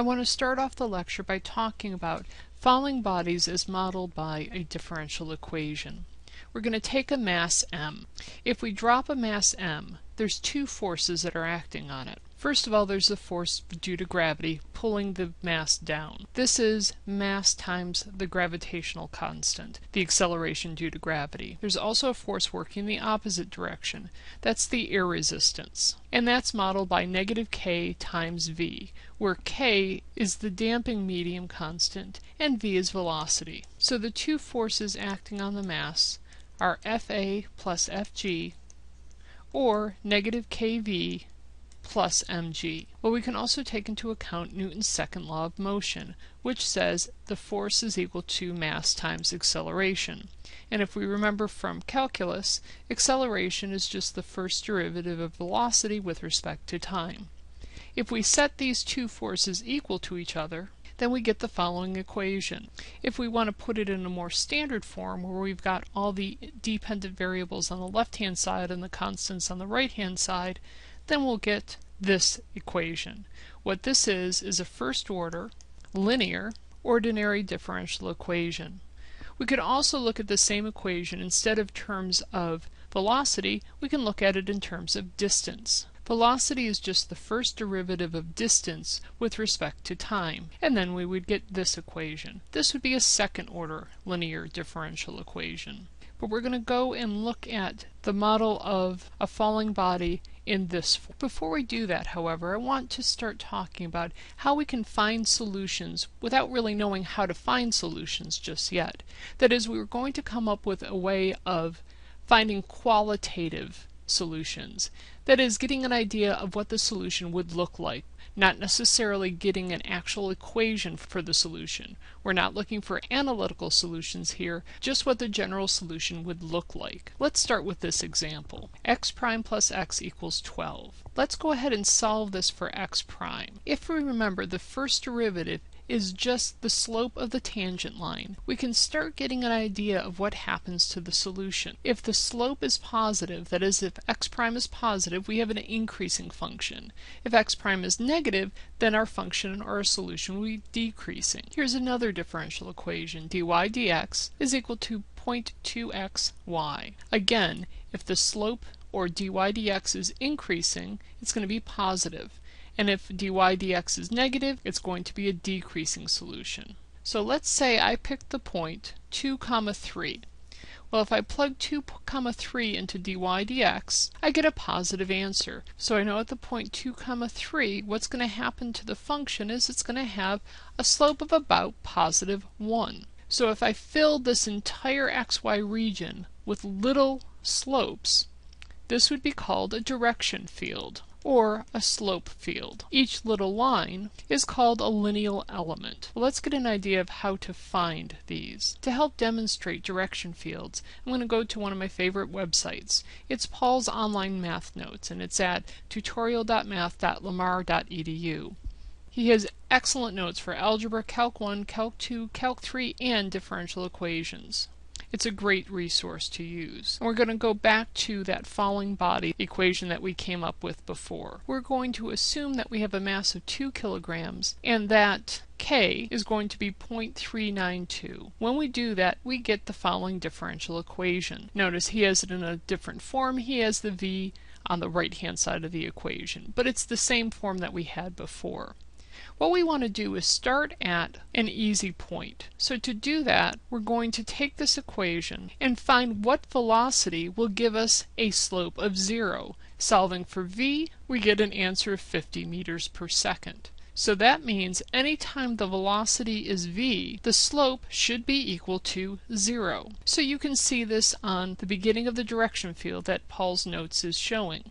I want to start off the lecture by talking about falling bodies as modeled by a differential equation. We're going to take a mass m. If we drop a mass m, there's two forces that are acting on it. First of all, there's the force due to gravity pulling the mass down. This is mass times the gravitational constant, the acceleration due to gravity. There's also a force working in the opposite direction. That's the air resistance. And that's modeled by negative k times v, where k is the damping medium constant and v is velocity. So the two forces acting on the mass are Fa plus Fg, or negative kV plus mg. Well, we can also take into account Newton's second law of motion, which says the force is equal to mass times acceleration. And if we remember from calculus, acceleration is just the first derivative of velocity with respect to time. If we set these two forces equal to each other, then we get the following equation. If we want to put it in a more standard form where we've got all the dependent variables on the left-hand side and the constants on the right-hand side, then we'll get this equation. What this is, is a first order, linear, ordinary differential equation. We could also look at the same equation instead of terms of velocity, we can look at it in terms of distance. Velocity is just the first derivative of distance with respect to time, and then we would get this equation. This would be a second order linear differential equation. But we're going to go and look at the model of a falling body in this. Before we do that, however, I want to start talking about how we can find solutions without really knowing how to find solutions just yet. That is, we were going to come up with a way of finding qualitative solutions. That is, getting an idea of what the solution would look like not necessarily getting an actual equation for the solution. We're not looking for analytical solutions here, just what the general solution would look like. Let's start with this example. x prime plus x equals 12. Let's go ahead and solve this for x prime. If we remember, the first derivative is just the slope of the tangent line, we can start getting an idea of what happens to the solution. If the slope is positive, that is if x prime is positive, we have an increasing function. If x prime is negative, then our function or our solution will be decreasing. Here's another differential equation. dy dx is equal to 0.2xy. Again, if the slope or dy dx is increasing, it's going to be positive and if dy dx is negative, it's going to be a decreasing solution. So let's say I picked the point 2 comma 3. Well, if I plug 2 comma 3 into dy dx, I get a positive answer. So I know at the point 2 comma 3, what's going to happen to the function is it's going to have a slope of about positive 1. So if I filled this entire xy region with little slopes, this would be called a direction field or a slope field. Each little line is called a lineal element. Well, let's get an idea of how to find these. To help demonstrate direction fields, I'm going to go to one of my favorite websites. It's Paul's Online Math Notes, and it's at tutorial.math.lamar.edu. He has excellent notes for algebra, Calc 1, Calc 2, Calc 3, and differential equations. It's a great resource to use. And we're going to go back to that falling body equation that we came up with before. We're going to assume that we have a mass of 2 kilograms and that k is going to be 0.392. When we do that, we get the following differential equation. Notice he has it in a different form. He has the v on the right hand side of the equation, but it's the same form that we had before. What we want to do is start at an easy point. So to do that, we're going to take this equation and find what velocity will give us a slope of zero. Solving for v, we get an answer of 50 meters per second. So that means anytime the velocity is v, the slope should be equal to zero. So you can see this on the beginning of the direction field that Paul's notes is showing.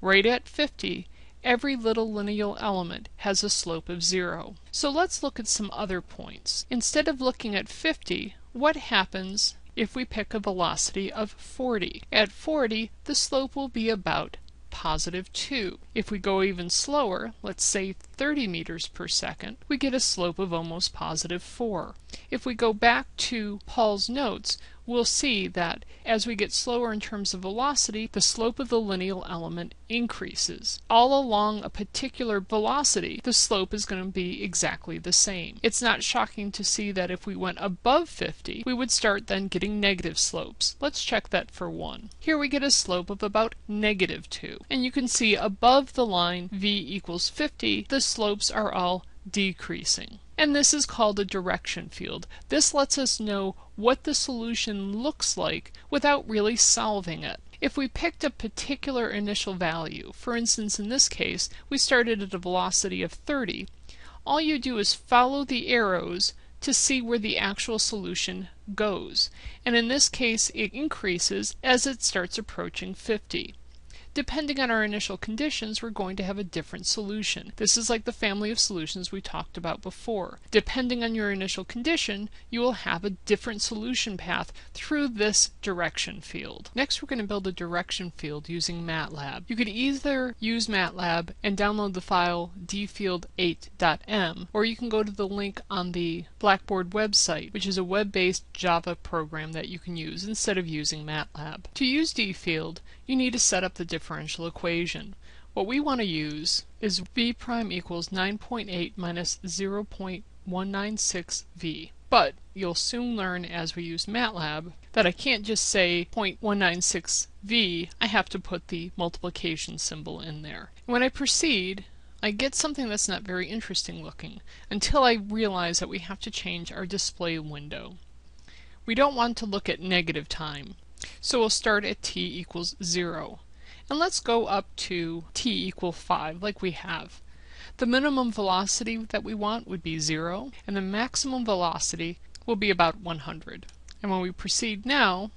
Right at 50, every little lineal element has a slope of zero. So let's look at some other points. Instead of looking at 50, what happens if we pick a velocity of 40? At 40, the slope will be about positive 2. If we go even slower, let's say 30 meters per second, we get a slope of almost positive 4. If we go back to Paul's notes, we'll see that as we get slower in terms of velocity, the slope of the lineal element increases. All along a particular velocity, the slope is going to be exactly the same. It's not shocking to see that if we went above 50, we would start then getting negative slopes. Let's check that for 1. Here we get a slope of about negative 2. And you can see above the line v equals 50, the slopes are all decreasing. And this is called a direction field. This lets us know what the solution looks like without really solving it. If we picked a particular initial value, for instance in this case we started at a velocity of 30, all you do is follow the arrows to see where the actual solution goes. And in this case it increases as it starts approaching 50. Depending on our initial conditions, we're going to have a different solution. This is like the family of solutions we talked about before. Depending on your initial condition, you will have a different solution path through this direction field. Next, we're going to build a direction field using MATLAB. You could either use MATLAB and download the file dfield8.m, or you can go to the link on the Blackboard website, which is a web-based Java program that you can use instead of using MATLAB. To use dfield, you need to set up the differential equation. What we want to use is v prime equals 9.8 minus 0.196v. But you'll soon learn as we use MATLAB that I can't just say 0.196v, I have to put the multiplication symbol in there. When I proceed, I get something that's not very interesting looking, until I realize that we have to change our display window. We don't want to look at negative time, so we'll start at t equals 0. And let's go up to t equal 5 like we have. The minimum velocity that we want would be 0 and the maximum velocity will be about 100. And when we proceed now,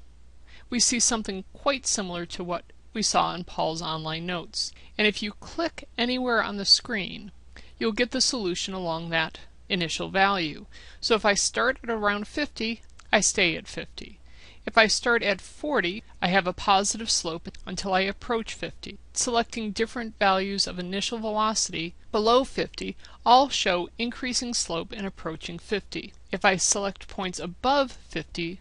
we see something quite similar to what we saw in Paul's online notes. And if you click anywhere on the screen, you'll get the solution along that initial value. So if I start at around 50, I stay at 50. If I start at 40, I have a positive slope until I approach 50. Selecting different values of initial velocity below 50 all show increasing slope and approaching 50. If I select points above 50,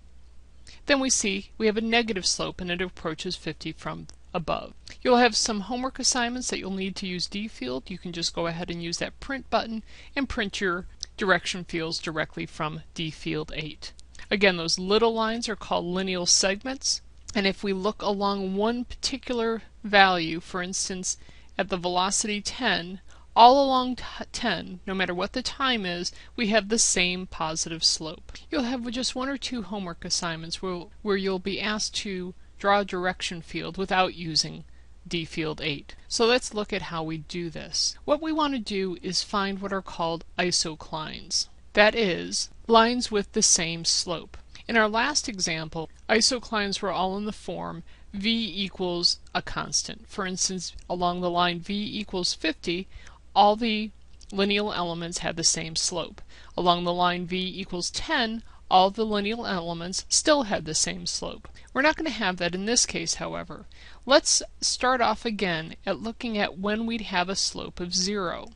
then we see we have a negative slope and it approaches 50 from above. You'll have some homework assignments that you'll need to use D field. You can just go ahead and use that print button and print your direction fields directly from D field 8. Again, those little lines are called lineal segments. And if we look along one particular value, for instance, at the velocity 10, all along 10, no matter what the time is, we have the same positive slope. You'll have just one or two homework assignments where, where you'll be asked to draw a direction field without using dfield 8. So let's look at how we do this. What we want to do is find what are called isoclines. That is, lines with the same slope. In our last example, isoclines were all in the form v equals a constant. For instance, along the line v equals 50, all the lineal elements had the same slope. Along the line v equals 10, all the lineal elements still had the same slope. We're not going to have that in this case, however. Let's start off again at looking at when we'd have a slope of 0.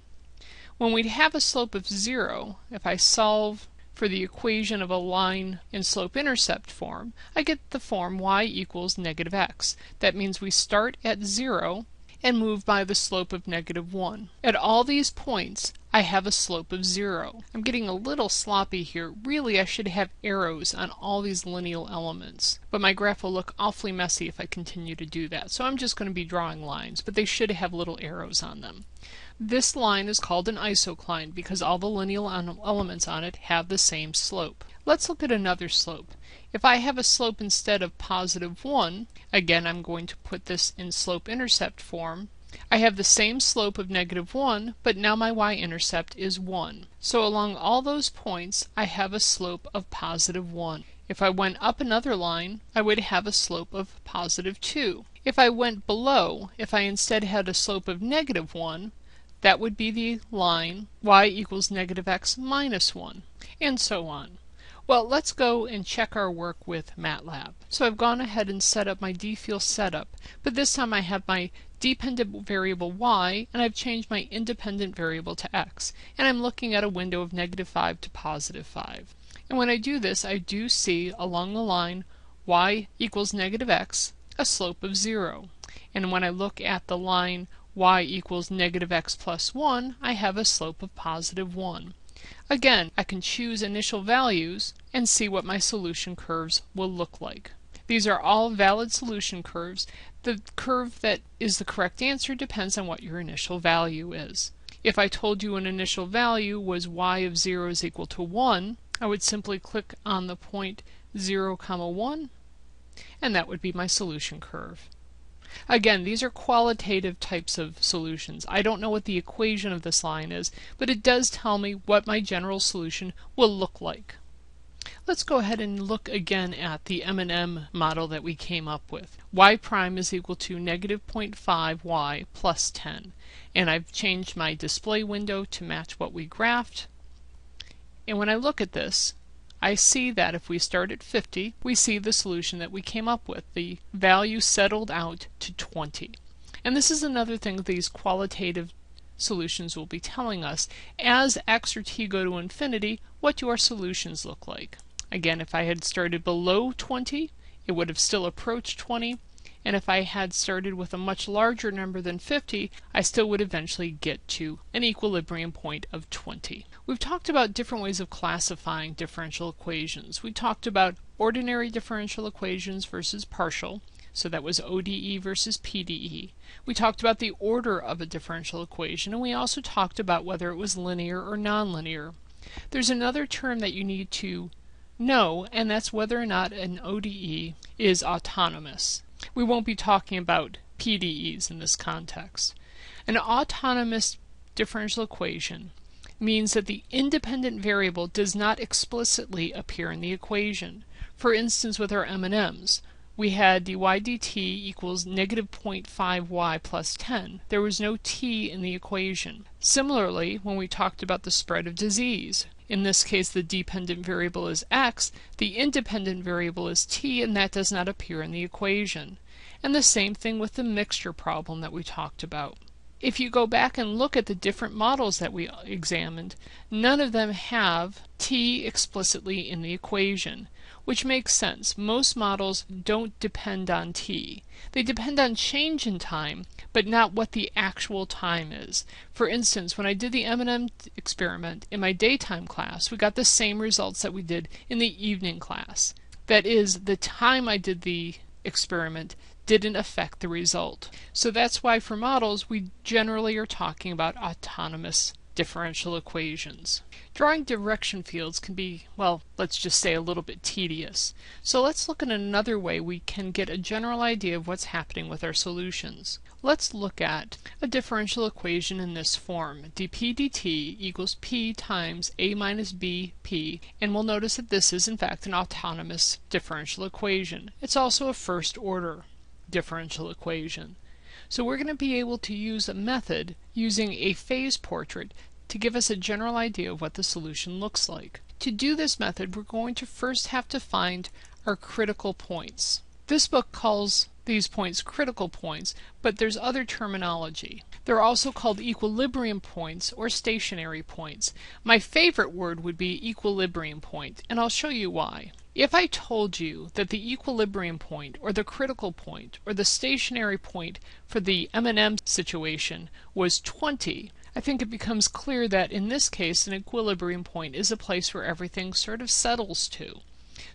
When we'd have a slope of 0, if I solve for the equation of a line in slope-intercept form, I get the form y equals negative x. That means we start at 0 and move by the slope of negative 1. At all these points, I have a slope of 0. I'm getting a little sloppy here. Really, I should have arrows on all these lineal elements. But my graph will look awfully messy if I continue to do that. So I'm just going to be drawing lines, but they should have little arrows on them. This line is called an isocline because all the lineal elements on it have the same slope. Let's look at another slope. If I have a slope instead of positive 1, again I'm going to put this in slope-intercept form, I have the same slope of negative 1, but now my y-intercept is 1. So along all those points I have a slope of positive 1. If I went up another line, I would have a slope of positive 2. If I went below, if I instead had a slope of negative 1, that would be the line y equals negative x minus 1, and so on. Well, let's go and check our work with MATLAB. So I've gone ahead and set up my dfield setup, but this time I have my dependent variable y, and I've changed my independent variable to x, and I'm looking at a window of negative 5 to positive 5. And when I do this, I do see along the line y equals negative x, a slope of 0. And when I look at the line y equals negative x plus 1, I have a slope of positive 1. Again, I can choose initial values and see what my solution curves will look like. These are all valid solution curves. The curve that is the correct answer depends on what your initial value is. If I told you an initial value was y of 0 is equal to 1, I would simply click on the point 0, comma 1, and that would be my solution curve. Again, these are qualitative types of solutions. I don't know what the equation of this line is, but it does tell me what my general solution will look like. Let's go ahead and look again at the M&M model that we came up with. y prime is equal to negative 0.5y plus 10. And I've changed my display window to match what we graphed. And when I look at this, I see that if we start at 50, we see the solution that we came up with. The value settled out to 20. And this is another thing these qualitative solutions will be telling us. As x or t go to infinity, what do our solutions look like? Again, if I had started below 20, it would have still approached 20. And if I had started with a much larger number than 50, I still would eventually get to an equilibrium point of 20. We've talked about different ways of classifying differential equations. We talked about ordinary differential equations versus partial, so that was ODE versus PDE. We talked about the order of a differential equation, and we also talked about whether it was linear or nonlinear. There's another term that you need to know, and that's whether or not an ODE is autonomous. We won't be talking about PDEs in this context. An autonomous differential equation means that the independent variable does not explicitly appear in the equation. For instance, with our M&Ms, we had dy dt equals negative 0.5y plus 10. There was no t in the equation. Similarly, when we talked about the spread of disease, in this case the dependent variable is x, the independent variable is t, and that does not appear in the equation. And the same thing with the mixture problem that we talked about. If you go back and look at the different models that we examined, none of them have t explicitly in the equation which makes sense. Most models don't depend on t. They depend on change in time, but not what the actual time is. For instance, when I did the M&M experiment in my daytime class, we got the same results that we did in the evening class. That is, the time I did the experiment didn't affect the result. So that's why for models we generally are talking about autonomous differential equations. Drawing direction fields can be, well, let's just say a little bit tedious. So let's look at another way we can get a general idea of what's happening with our solutions. Let's look at a differential equation in this form. dp dt equals p times a minus b p, and we'll notice that this is in fact an autonomous differential equation. It's also a first order differential equation. So we're going to be able to use a method using a phase portrait to give us a general idea of what the solution looks like. To do this method, we're going to first have to find our critical points. This book calls these points critical points, but there's other terminology. They're also called equilibrium points or stationary points. My favorite word would be equilibrium point, and I'll show you why. If I told you that the equilibrium point, or the critical point, or the stationary point for the M&M situation was 20, I think it becomes clear that in this case an equilibrium point is a place where everything sort of settles to.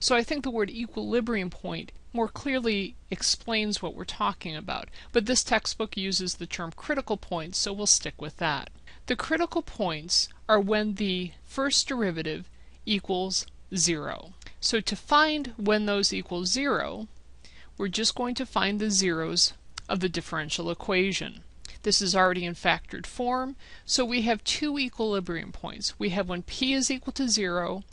So I think the word equilibrium point more clearly explains what we're talking about, but this textbook uses the term critical point, so we'll stick with that. The critical points are when the first derivative equals 0. So to find when those equal 0, we're just going to find the zeros of the differential equation. This is already in factored form, so we have two equilibrium points. We have when p is equal to 0,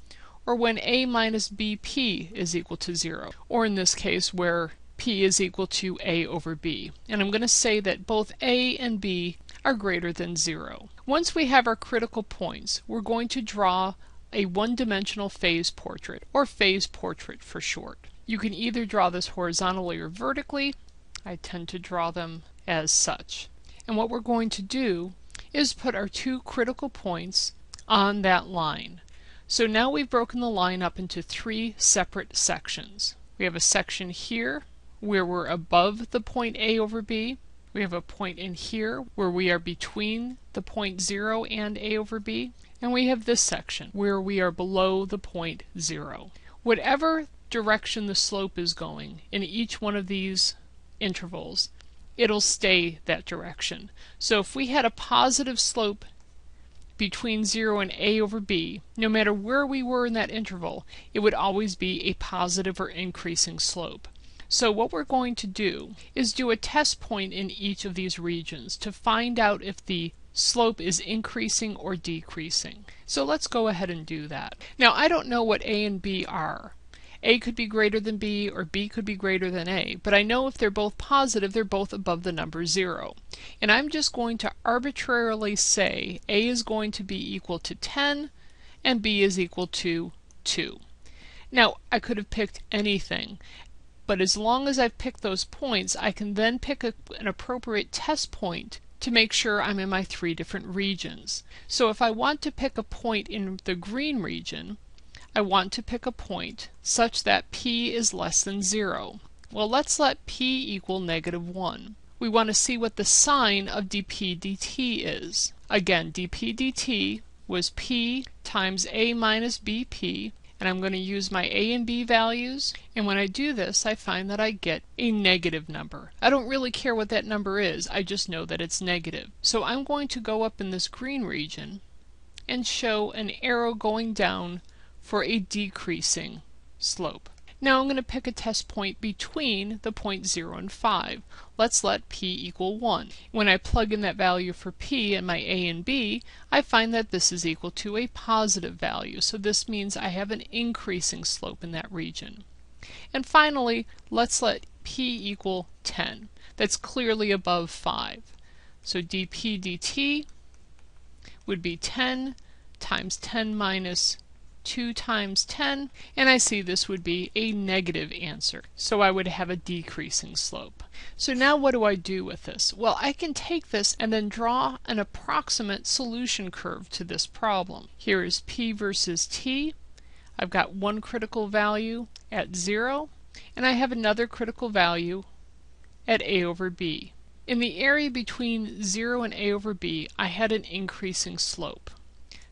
or when a minus bp is equal to 0, or in this case where p is equal to a over b. And I'm going to say that both a and b are greater than 0. Once we have our critical points, we're going to draw a one-dimensional phase portrait, or phase portrait for short. You can either draw this horizontally or vertically. I tend to draw them as such. And what we're going to do is put our two critical points on that line. So now we've broken the line up into three separate sections. We have a section here where we're above the point A over B. We have a point in here where we are between the point 0 and A over B. And we have this section where we are below the point 0. Whatever direction the slope is going in each one of these intervals, it'll stay that direction. So if we had a positive slope between 0 and a over b, no matter where we were in that interval, it would always be a positive or increasing slope. So what we're going to do is do a test point in each of these regions to find out if the slope is increasing or decreasing. So let's go ahead and do that. Now I don't know what a and b are. A could be greater than B or B could be greater than A, but I know if they're both positive, they're both above the number 0. And I'm just going to arbitrarily say A is going to be equal to 10 and B is equal to 2. Now, I could have picked anything, but as long as I've picked those points, I can then pick a, an appropriate test point to make sure I'm in my three different regions. So if I want to pick a point in the green region, I want to pick a point such that p is less than 0. Well, let's let p equal negative 1. We want to see what the sign of dp dt is. Again, dp dt was p times a minus bp, and I'm going to use my a and b values, and when I do this, I find that I get a negative number. I don't really care what that number is, I just know that it's negative. So I'm going to go up in this green region and show an arrow going down for a decreasing slope. Now I'm going to pick a test point between the point 0 and 5. Let's let p equal 1. When I plug in that value for p in my a and b, I find that this is equal to a positive value. So this means I have an increasing slope in that region. And finally, let's let p equal 10. That's clearly above 5. So dp dt would be 10 times 10 minus 2 times 10, and I see this would be a negative answer. So I would have a decreasing slope. So now what do I do with this? Well, I can take this and then draw an approximate solution curve to this problem. Here is p versus t. I've got one critical value at 0, and I have another critical value at a over b. In the area between 0 and a over b, I had an increasing slope.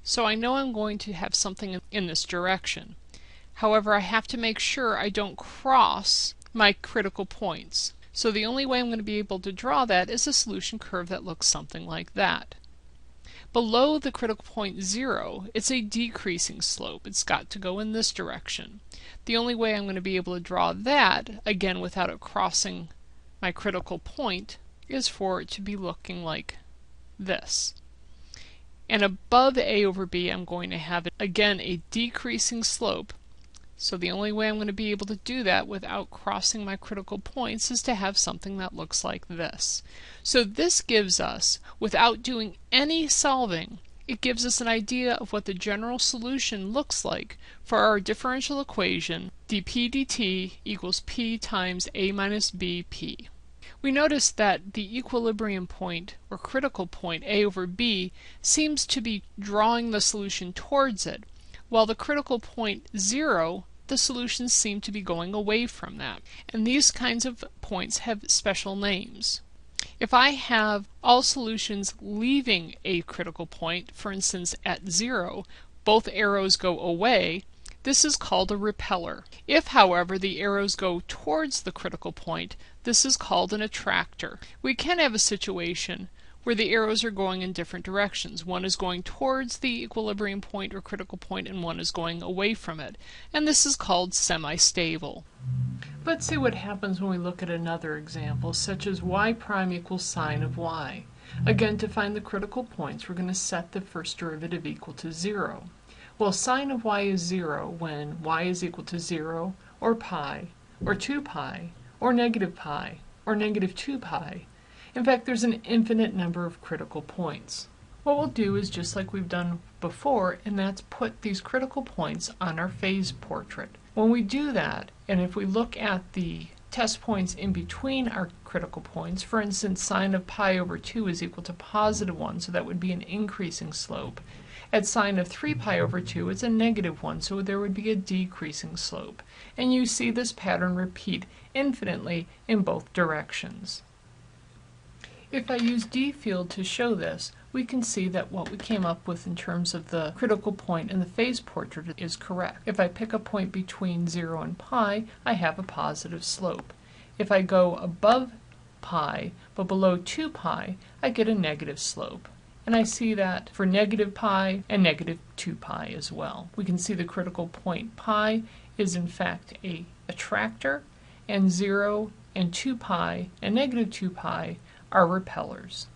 So I know I'm going to have something in this direction. However, I have to make sure I don't cross my critical points. So the only way I'm going to be able to draw that is a solution curve that looks something like that. Below the critical point 0, it's a decreasing slope. It's got to go in this direction. The only way I'm going to be able to draw that, again without it crossing my critical point, is for it to be looking like this. And above a over b, I'm going to have, again, a decreasing slope. So the only way I'm going to be able to do that without crossing my critical points is to have something that looks like this. So this gives us, without doing any solving, it gives us an idea of what the general solution looks like for our differential equation dp dt equals p times a minus bp. We notice that the equilibrium point or critical point a over b seems to be drawing the solution towards it, while the critical point 0 the solutions seem to be going away from that. And these kinds of points have special names. If I have all solutions leaving a critical point, for instance at 0, both arrows go away, this is called a repeller. If, however, the arrows go towards the critical point, this is called an attractor. We can have a situation where the arrows are going in different directions. One is going towards the equilibrium point or critical point and one is going away from it. And this is called semi-stable. Let's see what happens when we look at another example, such as y prime equals sine of y. Again, to find the critical points, we're going to set the first derivative equal to 0. Well, sine of y is 0 when y is equal to 0 or pi or 2 pi or negative pi or negative 2 pi. In fact, there's an infinite number of critical points. What we'll do is just like we've done before, and that's put these critical points on our phase portrait. When we do that, and if we look at the test points in between our critical points, for instance, sine of pi over 2 is equal to positive 1, so that would be an increasing slope. At sine of 3 pi over 2, it's a negative 1, so there would be a decreasing slope. And you see this pattern repeat infinitely in both directions. If I use d field to show this, we can see that what we came up with in terms of the critical point in the phase portrait is correct. If I pick a point between 0 and pi, I have a positive slope. If I go above pi, but below 2 pi, I get a negative slope. And I see that for negative pi and negative 2 pi as well. We can see the critical point pi is in fact a attractor, and 0 and 2 pi and negative 2 pi are repellers.